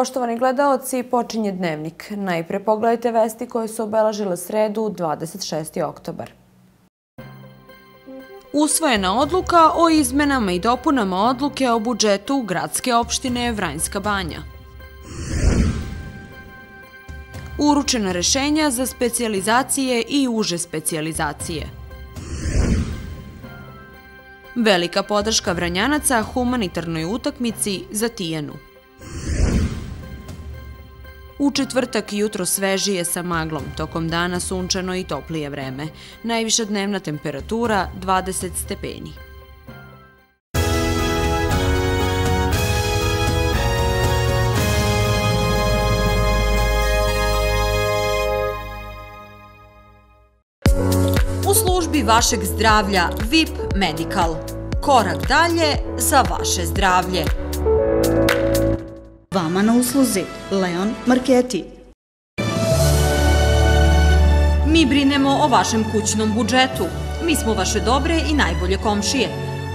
Poštovani gledaoci, počinje dnevnik. Najpre pogledajte vesti koje su obelažile sredu 26. oktobar. Usvojena odluka o izmenama i dopunama odluke o budžetu gradske opštine Vranjska banja. Uručena rešenja za specijalizacije i uže specijalizacije. Velika podrška Vranjanaca humanitarnoj utakmici za Tijenu. U četvrtak jutro svežije sa maglom, tokom dana sunčano i toplije vreme. Najviša dnevna temperatura 20 stepeni. U službi vašeg zdravlja VIP Medical. Korak dalje za vaše zdravlje. Vama na usluzi Leon Marketi. Mi brinemo o vašem kućnom budžetu. Mi smo vaše dobre i najbolje komšije.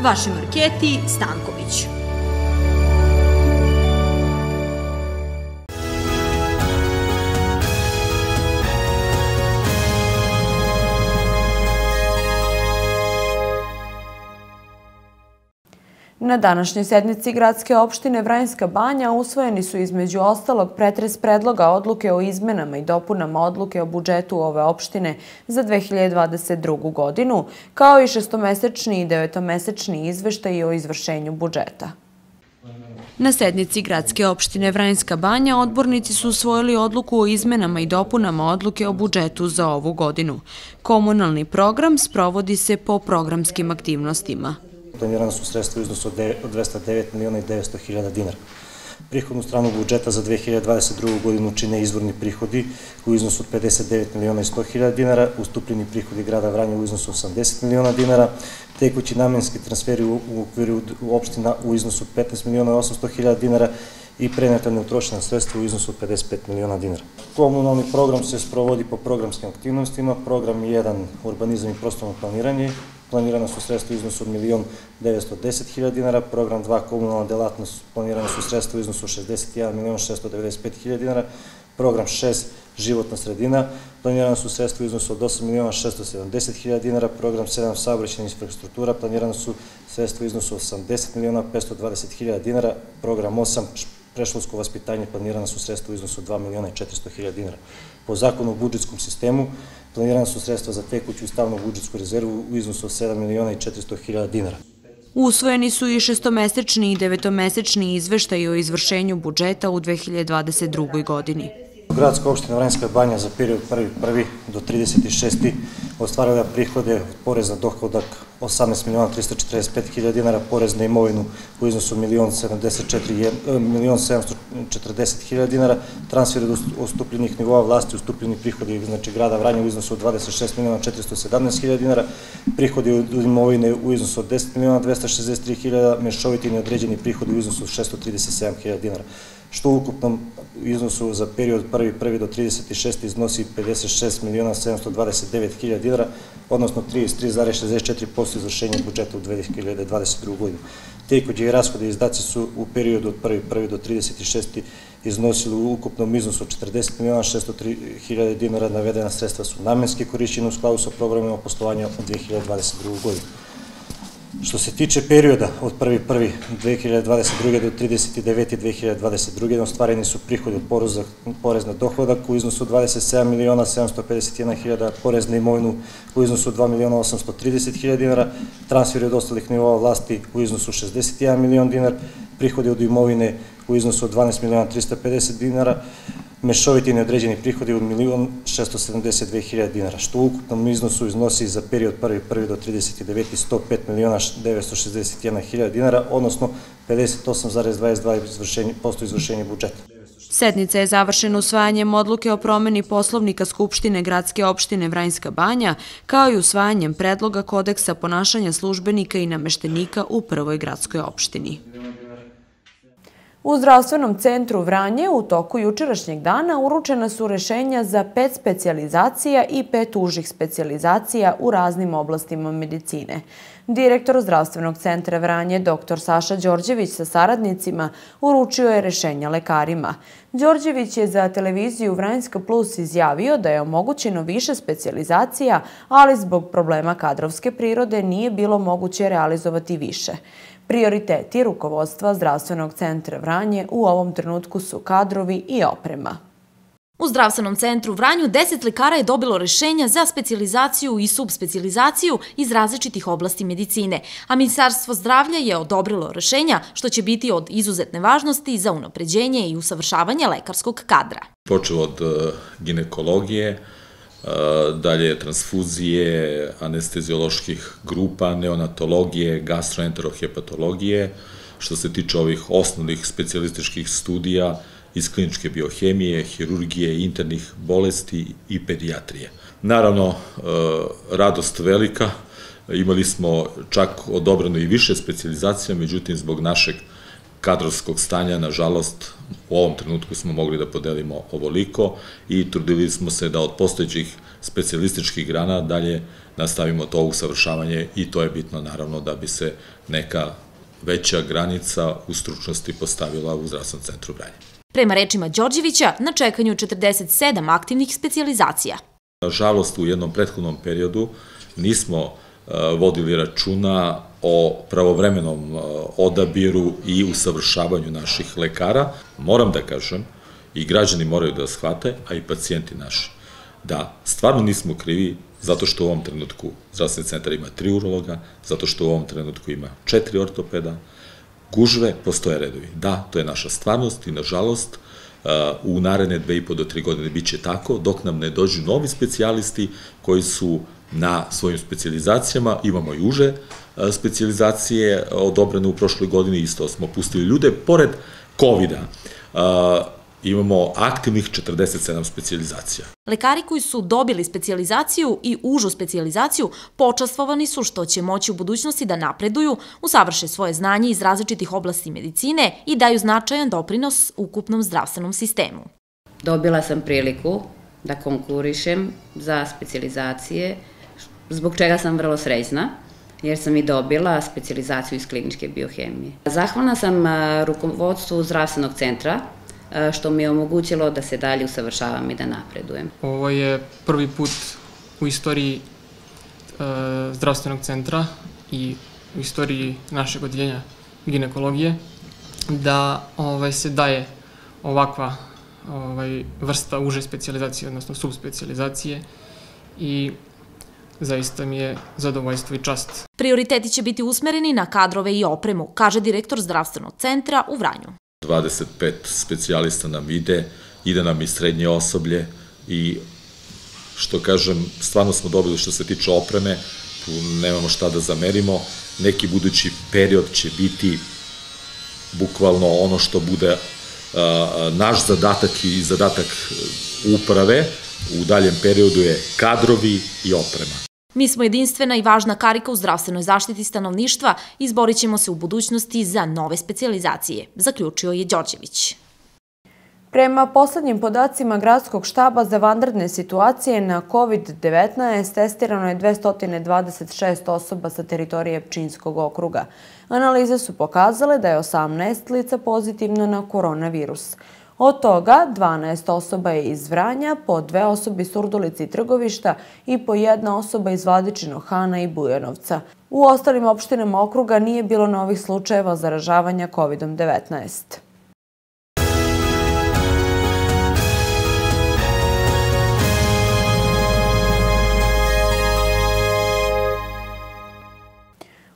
Vaši Marketi Stanković. Na današnjoj sednici gradske opštine Vranjska banja usvojeni su između ostalog pretres predloga odluke o izmenama i dopunama odluke o budžetu ove opštine za 2022. godinu, kao i šestomesečni i devetomesečni izveštaj o izvršenju budžeta. Na sednici gradske opštine Vranjska banja odbornici su usvojili odluku o izmenama i dopunama odluke o budžetu za ovu godinu. Komunalni program sprovodi se po programskim aktivnostima. Planirana su sredstva u iznosu od 209 miliona i 900 hiljada dinara. Prihodnu stranu budžeta za 2022. godinu čine izvorni prihodi u iznosu od 59 miliona i 100 hiljada dinara, ustupljeni prihodi grada Vranja u iznosu 80 miliona dinara, tekući namenski transferi u okviru opština u iznosu 15 miliona i 800 hiljada dinara i preneta neutrošena sredstva u iznosu od 55 miliona dinara. Komunalni program se sprovodi po programskim aktivnostima. Program 1 urbanizam i prostorno planiranje planirana su sredstva u iznosu od 1.910.000 dinara, program 2 komunalna delatnost planirana su sredstva u iznosu od 61.695.000 dinara, program 6 životna sredina, planirana su sredstva u iznosu od 8.670.000 dinara, program 7 saobraćena infrastruktura, planirana su sredstva u iznosu od 80.520.000 dinara, program 8 preškolsko vaspitanje planirana su sredstva u iznosu od 2.400.000 dinara. Po zakonu o budžetskom sistemu planirana su sredstva za tekuću i stavnu budžetsku rezervu u iznosu od 7 miliona i 400 hiljada dinara. Usvojeni su i šestomesečni i devetomesečni izveštaj o izvršenju budžeta u 2022. godini. Gradska opština Vranjska banja za period 1. do 36. ostvarila prihode od porez na dohodak 18 miliona 345 hiljada dinara, porez na imovinu u iznosu 1 milion 740 hiljada dinara, transfer od ustupljenih nivoa vlasti, ustupljeni prihodi znači, grada Vranja u iznosu od 26 miliona 417 hiljada dinara, prihodi od imovine u iznosu od 10 miliona 263 hiljada, mešoviti i neodređeni prihodi u iznosu od 637 hiljada dinara što u ukupnom iznosu za period 1. do 36. iznosi 56 miliona 729 hiljada dinara, odnosno 33,64% izvršenja budžeta u 2022. godinu. Tekuđe i rashode izdaci su u periodu od 1. do 36. iznosili u ukupnom iznosu od 40 miliona 603 hiljade dinara, navedena sredstva su namenske korišćene u skladu sa programima poslovanja od 2022. godinu. Što se tiče perioda od 1.1.2022. do 39.2022. ostvareni su prihodi od porez na dohodak u iznosu 27 miliona 751 hiljada, porez na imovinu u iznosu 2 miliona 830 hiljada dinara, transferi od ostalih nivoa vlasti u iznosu 61 milion dinar, prihodi od imovine u iznosu od 12 miliona 350 dinara, mešoviti neodređeni prihodi od 1.672.000 dinara, što u ukupnom iznosu iznosi za period 1.1. do 39. 105 miliona 961.000 dinara, odnosno 58,22% izvršenja budžeta. Sednica je završena usvajanjem odluke o promeni poslovnika Skupštine gradske opštine Vranjska banja, kao i usvajanjem predloga kodeksa ponašanja službenika i nameštenika u prvoj gradskoj opštini. U zdravstvenom centru Vranje u toku jučerašnjeg dana uručena su rešenja za pet specijalizacija i pet užih specijalizacija u raznim oblastima medicine. Direktor zdravstvenog centra Vranje, dr. Saša Đorđević sa saradnicima, uručio je rešenja lekarima. Đorđević je za televiziju Vranjska Plus izjavio da je omogućeno više specijalizacija, ali zbog problema kadrovske prirode nije bilo moguće realizovati više. Prioriteti rukovodstva Zdravstvenog centra Vranje u ovom trenutku su kadrovi i oprema. U zdravstvenom centru Vranju 10 lekara je dobilo rešenja za specializaciju i subspecializaciju iz različitih oblasti medicine, a Ministarstvo zdravlja je odobrilo rešenja što će biti od izuzetne važnosti za unapređenje i usavršavanje lekarskog kadra. Počeo od e, ginekologije, dalje transfuzije, anestezioloških grupa, neonatologije, gastroenterohepatologije, što se tiče ovih osnovnih specialističkih studija, iz kliničke biohemije, hirurgije, internih bolesti i pedijatrije. Naravno, e, radost velika, imali smo čak odobrano i više specializacija, međutim, zbog našeg kadrovskog stanja, nažalost, u ovom trenutku smo mogli da podelimo ovoliko i trudili smo se da od postojećih specialističkih grana dalje nastavimo to usavršavanje i to je bitno naravno da bi se neka veća granica u stručnosti postavila u zdravstvenom centru Branje. Prema rečima Đorđevića, na čekanju 47 aktivnih specializacija. Nažalost, u jednom prethodnom periodu nismo vodili računa o pravovremenom e, odabiru i usavršavanju naših lekara. Moram da kažem, i građani moraju da shvate, a i pacijenti naši, da stvarno nismo krivi zato što u ovom trenutku zdravstveni centar ima tri urologa, zato što u ovom trenutku ima četiri ortopeda, gužve, postoje redovi. Da, to je naša stvarnost i nažalost uh, u naredne dve i po do tri godine bit će tako, dok nam ne dođu novi specijalisti koji su na svojim specijalizacijama, imamo i uže uh, specijalizacije odobrene u prošloj godini, isto smo pustili ljude, pored COVID-a. Uh, imamo aktivnih 47 specializacija. Lekari koji su dobili specializaciju i užu specializaciju počastvovani su što će moći u budućnosti da napreduju, usavrše svoje znanje iz različitih oblasti medicine i daju značajan doprinos ukupnom zdravstvenom sistemu. Dobila sam priliku da konkurišem za specializacije, zbog čega sam vrlo srećna jer sam i dobila specializaciju iz kliničke biohemije. Zahvalna sam rukovodstvu zdravstvenog centra što mi je omogućilo da se dalje usavršavam i da napredujem. Ovo je prvi put u istoriji zdravstvenog centra i u istoriji našeg odjeljenja ginekologije da ovaj, se daje ovakva ovaj, vrsta uže specializacije, odnosno subspecializacije i zaista mi je zadovoljstvo i čast. Prioriteti će biti usmereni na kadrove i opremu, kaže direktor zdravstvenog centra u Vranju. 25 specijalista nam ide, ide nam i srednje osoblje i što kažem, stvarno smo dobili što se tiče opreme, tu nemamo šta da zamerimo, neki budući period će biti bukvalno ono što bude naš zadatak i zadatak uprave u daljem periodu je kadrovi i oprema. Mi smo jedinstvena i važna karika u zdravstvenoj zaštiti stanovništva i izborit ćemo se u budućnosti za nove specializacije, zaključio je Đorđević. Prema poslednjim podacima Gradskog štaba za vanredne situacije na COVID-19 testirano je 226 osoba sa teritorije Pčinskog okruga. Analize su pokazale da je 18 lica pozitivno na koronavirus. Od toga 12 osoba je iz Vranja, po dve osobe iz Surdulici i Trgovišta i po jedna osoba iz Vladičinog Hana i Bujanovca. U ostalim opštinama okruga nije bilo novih slučajeva zaražavanja COVID-19.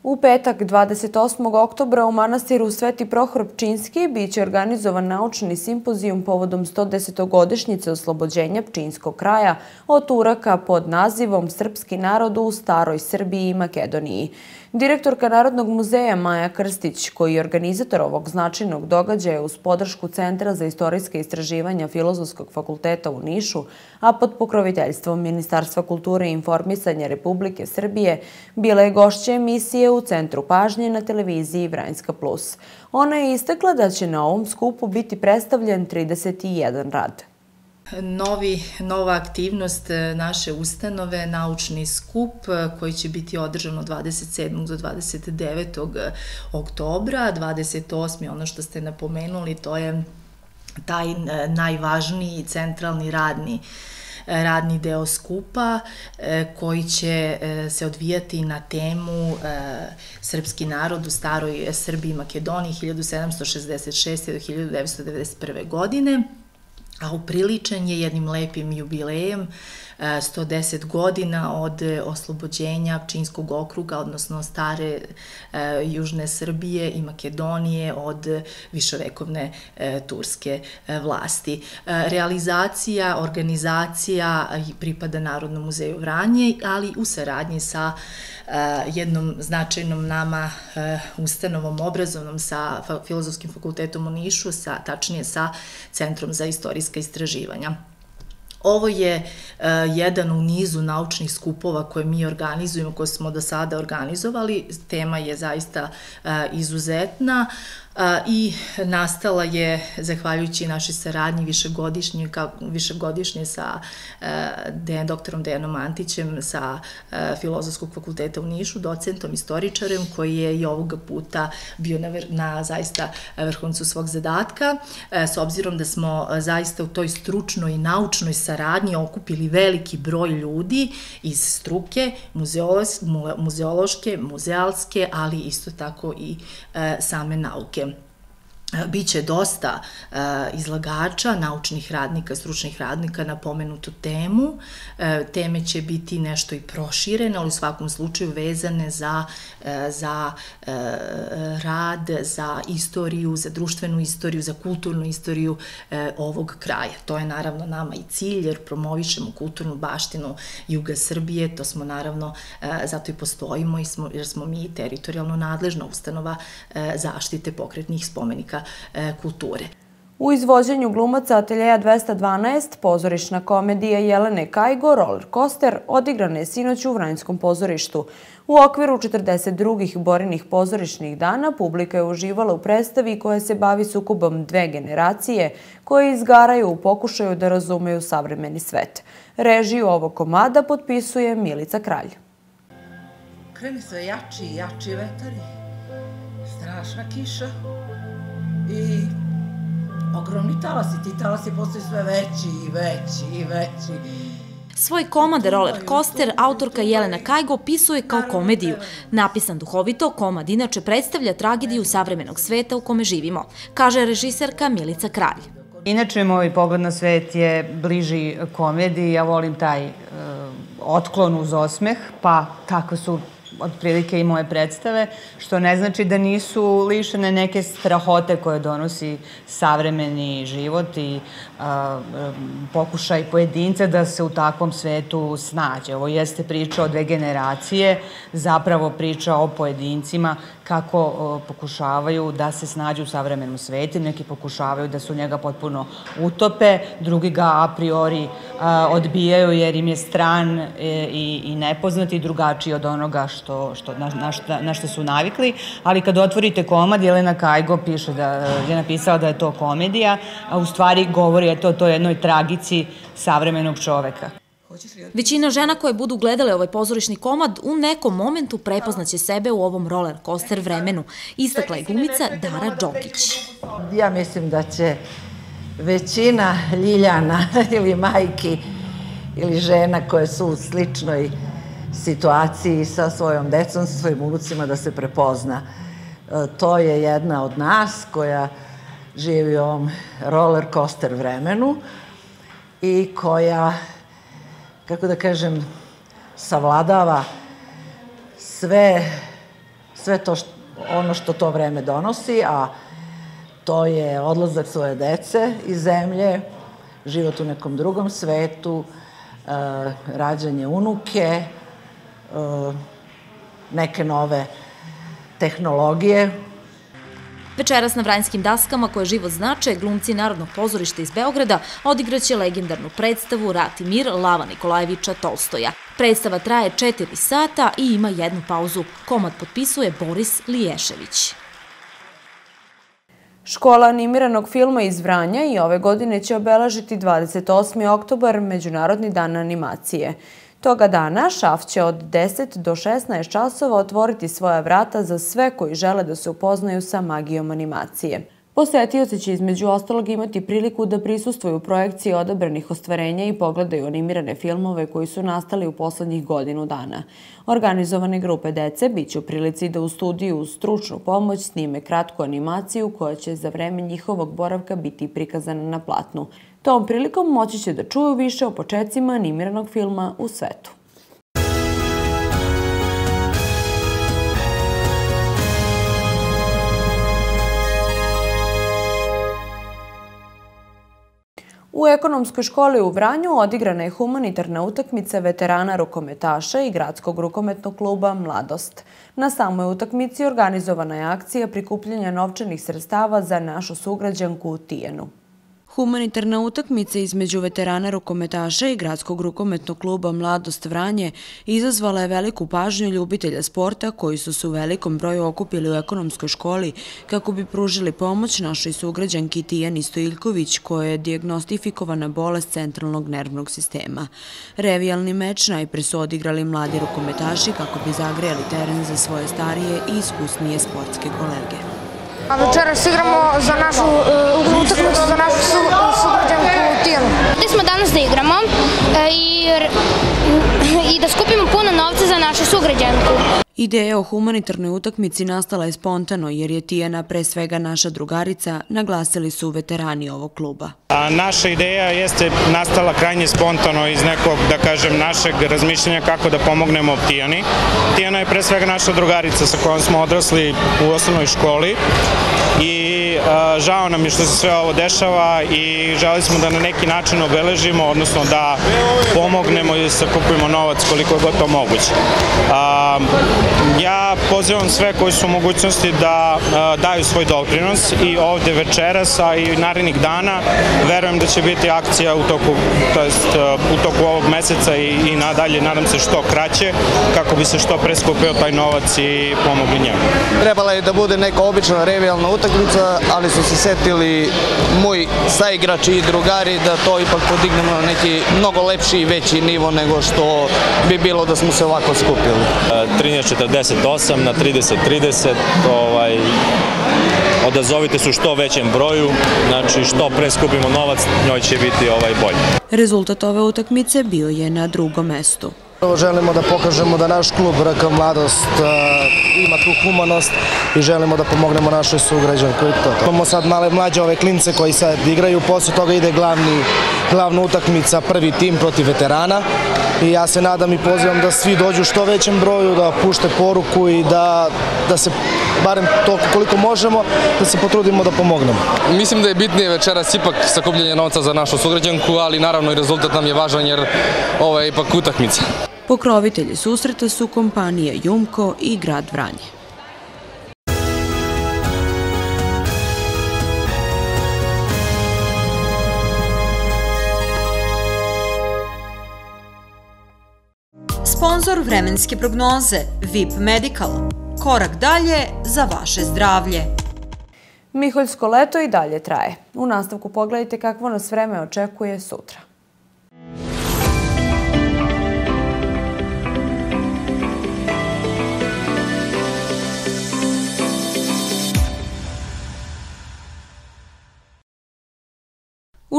U petak 28. oktobra u manastiru Sveti Prohor Pčinski biće organizovan naučni simpozijum povodom 110. godišnjice oslobođenja Pčinskog kraja od Turaka pod nazivom Srpski narod u Staroj Srbiji i Makedoniji. Direktorka Narodnog muzeja Maja Krstić, koji je organizator ovog značajnog događaja uz podršku Centra za istorijske istraživanja Filozofskog fakulteta u Nišu, a pod pokroviteljstvom Ministarstva kulture i informisanja Republike Srbije, bila je gošća emisije u centru pažnje na televiziji Vranjska Plus. Ona je istakla da će na ovom skupu biti predstavljen 31 rad. Novi, nova aktivnost e, naše ustanove, naučni skup e, koji će biti održan od 27. do 29. E, oktobra, 28. ono što ste napomenuli, to je taj najvažniji centralni radni radni deo skupa koji će se odvijati na temu Srpski narod u staroj Srbiji i Makedoniji 1766. do 1991. godine a upriličen je jednim lepim jubilejem 110 godina od oslobođenja Pčinskog okruga, odnosno stare e, Južne Srbije i Makedonije od viševekovne e, turske e, vlasti. Realizacija, organizacija pripada Narodnom muzeju Vranje, ali u saradnji sa jednom značajnom nama ustanovom obrazovnom sa Filozofskim fakultetom u Nišu, sa, tačnije sa Centrom za istorijska istraživanja. Ovo je uh, jedan u nizu naučnih skupova koje mi organizujemo, koje smo do sada organizovali. Tema je zaista uh, izuzetna i nastala je zahvaljujući našoj saradnji višegodišnje, višegodišnje sa de, doktorom Dejanom Antićem sa Filozofskog fakulteta u Nišu, docentom, istoričarem, koji je i ovoga puta bio na, na zaista vrhuncu svog zadatka, s obzirom da smo zaista u toj stručnoj i naučnoj saradnji okupili veliki broj ljudi iz struke, muzeološke, muzealske, ali isto tako i same nauke. Biće dosta uh, izlagača, naučnih radnika, stručnih radnika na pomenutu temu. Uh, teme će biti nešto i proširene, ali u svakom slučaju vezane za, uh, za rad, za istoriju, za društvenu istoriju, za kulturnu istoriju ovog kraja. To je naravno nama i cilj, jer promovišemo kulturnu baštinu Juga Srbije, to smo naravno, zato i postojimo, jer smo mi teritorijalno nadležna ustanova zaštite pokretnih spomenika E, kulture. U izvođenju glumaca Ateljeja 212 pozorišna komedija Jelene Kajgo Roller Coaster odigrana je sinoć u Vranjskom pozorištu. U okviru 42. borinih pozorišnih dana publika je uživala u predstavi koja se bavi sukubom dve generacije koje izgaraju u pokušaju da razumeju savremeni svet. Režiju ovog komada potpisuje Milica Kralj. Kreni sve jači i jači vetari. Strašna kiša i ogromni talasi, ti talasi postaju sve veći i veći i veći. Svoj komad Roller Coaster autorka Jelena Kajgo opisuje kao komediju. Napisan duhovito, komad inače predstavlja tragediju savremenog sveta u kome živimo, kaže režiserka Milica Kralj. Inače, moj pogled na svet je bliži komediji. Ja volim taj uh, otklon uz osmeh, pa tako su otprilike i moje predstave, što ne znači da nisu lišene neke strahote koje donosi savremeni život i a, pokušaj pojedinca da se u takvom svetu snađe. Ovo jeste priča o dve generacije, zapravo priča o pojedincima kako o, pokušavaju da se snađu u savremenom svetu, neki pokušavaju da su njega potpuno utope, drugi ga a priori a, odbijaju jer im je stran e, i, i nepoznat i drugačiji od onoga što, što, na, na, šta, na što su navikli, ali kad otvorite komad, Jelena Kajgo piše da je napisala da je to komedija, a u stvari govori je to, to jednoj tragici savremenog čoveka. Većina žena koje budu gledale ovaj pozorišni komad u nekom momentu prepoznaće sebe u ovom roller coaster vremenu, istakla je glumica Dara Đokić. Ja mislim da će većina ljiljana ili majki ili žena koje su u sličnoj situaciji sa svojom decom, sa svojim unucima da se prepozna. E, to je jedna od nas koja živi u ovom roller coaster vremenu i koja kako da kažem, savladava sve, sve to što, ono što to vreme donosi, a to je odlazak svoje dece iz zemlje, život u nekom drugom svetu, e, rađanje unuke, e, neke nove tehnologije Večeras na Vranjskim daskama koje život znače, glumci Narodnog pozorišta iz Beograda odigraće legendarnu predstavu Rat i mir Lava Nikolajevića Tolstoja. Predstava traje 4 sata i ima jednu pauzu. Komad potpisuje Boris Liješević. Škola animiranog filma iz Vranja i ove godine će obelažiti 28. oktobar, Međunarodni dan animacije. Toga dana šaf će od 10 do 16 časova otvoriti svoja vrata za sve koji žele da se upoznaju sa magijom animacije. Posetioci će između ostalog imati priliku da prisustuju projekcije odabranih ostvarenja i pogledaju animirane filmove koji su nastali u poslednjih godinu dana. Organizovane grupe dece bit će u prilici da u studiju uz stručnu pomoć snime kratku animaciju koja će za vreme njihovog boravka biti prikazana na platnu. Tom prilikom moći će da čuju više o početcima animiranog filma u svetu. U ekonomskoj školi u Vranju odigrana je humanitarna utakmica veterana rukometaša i gradskog rukometnog kluba Mladost. Na samoj utakmici organizovana je akcija prikupljanja novčanih sredstava za našu sugrađanku Tijenu. Humanitarna utakmica između veterana rukometaša i gradskog rukometnog kluba Mladost Vranje izazvala je veliku pažnju ljubitelja sporta koji su se u velikom broju okupili u ekonomskoj školi kako bi pružili pomoć našoj sugrađanki Tijani Stojiljković koja je diagnostifikovana bolest centralnog nervnog sistema. Revijalni meč najpre su odigrali mladi rukometaši kako bi zagrejali teren za svoje starije i iskusnije sportske kolege. Večeras igramo za našu uh, utakmicu za našu su, sugrađanku Tijanu. Gde smo danas da igramo e, i, i da skupimo puno novca za našu sugrađanku. Ideja o humanitarnoj utakmici nastala je spontano jer je Tijana pre svega naša drugarica, naglasili su veterani ovog kluba. A naša ideja jeste nastala krajnje spontano iz nekog, da kažem, našeg razmišljanja kako da pomognemo Tijani. Tijana je pre svega naša drugarica sa kojom smo odrasli u osnovnoj školi i žao nam je što se sve ovo dešava i želi smo da na neki način obeležimo, odnosno da pomognemo i da sakupimo novac koliko je gotovo moguće. Ja pozivam sve koji su u mogućnosti da daju svoj doprinos i ovde večeras, a i narednih dana verujem da će biti akcija u toku, to jest u toku ovog meseca i, i nadalje, nadam se što kraće, kako bi se što pre skupio taj novac i pomogli njemu. Trebala je da bude neka obična revijalna utakmica, ali su se setili moji saigrači i drugari da to ipak podignemo na neki mnogo lepši i veći nivo nego što bi bilo da smo se ovako skupili. 13.48 na 30.30 ovaj, odazovite su što većem broju, znači što pre skupimo novac, njoj će biti ovaj bolje. Rezultat ove utakmice bio je na drugom mestu. Želimo da pokažemo da naš klub RK Mladost ima tu humanost i želimo da pomognemo našoj sugrađanku. Imamo sad male mlađe ove klince koji sad igraju, posle toga ide glavni, glavna utakmica, prvi tim protiv veterana i ja se nadam i pozivam da svi dođu što većem broju, da pušte poruku i da, da se barem to koliko možemo, da se potrudimo da pomognemo. Mislim da je bitnije večeras ipak sakupljenje novca za našu sugrađanku, ali naravno i rezultat nam je važan jer ovo je ipak utakmica. Pokrovitelji susreta su kompanije Jumko i grad Vranje. Sponzor vremenske prognoze VIP Medical. Korak dalje za vaše zdravlje. Miholjsko leto i dalje traje. U nastavku pogledajte kakvo nas vreme očekuje sutra.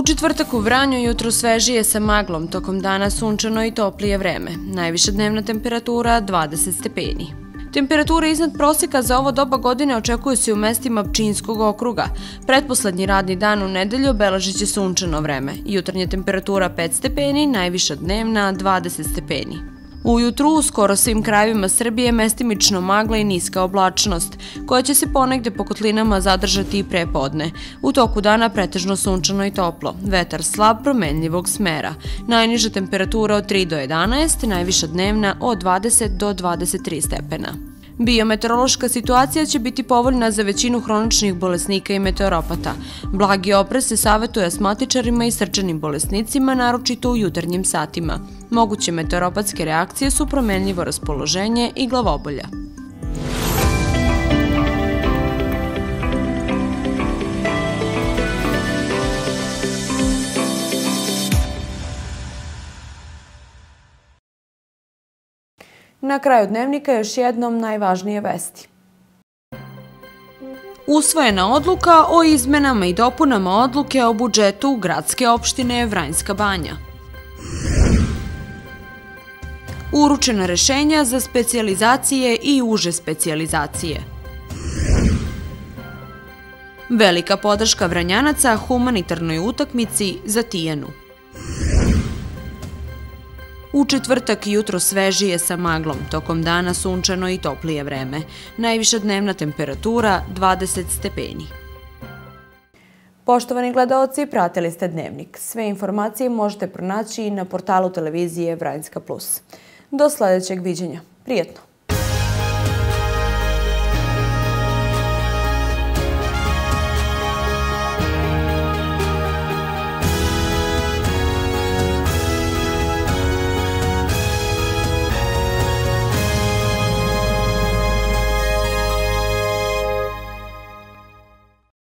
U četvrtak u Vranju jutro svežije sa maglom, tokom dana sunčano i toplije vreme. Najviša dnevna temperatura 20 stepeni. Temperatura iznad proseka za ovo doba godine očekuje se u mestima Pčinskog okruga. Pretposlednji radni dan u nedelju obelažit će sunčano vreme. Jutarnja temperatura 5 stepeni, najviša dnevna 20 stepeni. Ujutru u skoro svim krajevima Srbije mestimično magla i niska oblačnost, koja će se ponegde po kotlinama zadržati i pre podne. U toku dana pretežno sunčano i toplo, vetar slab promenljivog smera. Najniža temperatura od 3 do 11, najviša dnevna od 20 do 23 stepena. Biometeorološka situacija će biti povoljna za većinu hroničnih bolesnika i meteoropata. Blagi oprez se savjetuje asmatičarima i srčanim bolesnicima, naročito u jutarnjim satima. Moguće meteoropatske reakcije su promenljivo raspoloženje i glavobolja. Na kraju dnevnika još jednom najvažnije vesti. Usvojena odluka o izmenama i dopunama odluke o budžetu gradske opštine Vranjska banja. Uručena rešenja za specijalizacije i uže specijalizacije. Velika podrška Vranjanaca humanitarnoj utakmici za Tijenu. U četvrtak jutro svežije sa maglom, tokom dana sunčano i toplije vreme. Najviša dnevna temperatura 20 stepeni. Poštovani gledalci, pratili ste Dnevnik. Sve informacije možete pronaći na portalu televizije Vranjska Plus. Do sledećeg viđenja. Prijetno!